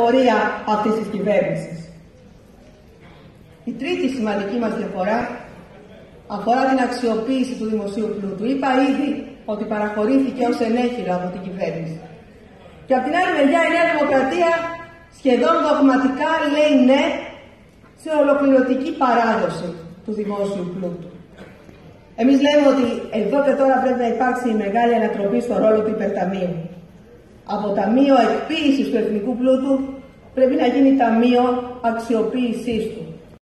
πορεία αυτής της κυβέρνησης. Η τρίτη σημαντική μας διαφορά αφορά την αξιοποίηση του δημοσίου πλούτου. Είπα ήδη ότι παραχωρήθηκε ως ενέχειρο από την κυβέρνηση. Και από την άλλη μεριά η Νέα Δημοκρατία σχεδόν δογματικά λέει ναι σε ολοκληρωτική παράδοση του δημόσιου πλούτου. Εμείς λέμε ότι εδώ και τώρα πρέπει να υπάρξει η μεγάλη ανατροπή στο ρόλο του υπερταμείου. Από ταμείο εκποίησης του εθνικού πλούτου πρέπει να γίνει ταμείο αξιοποίησής του.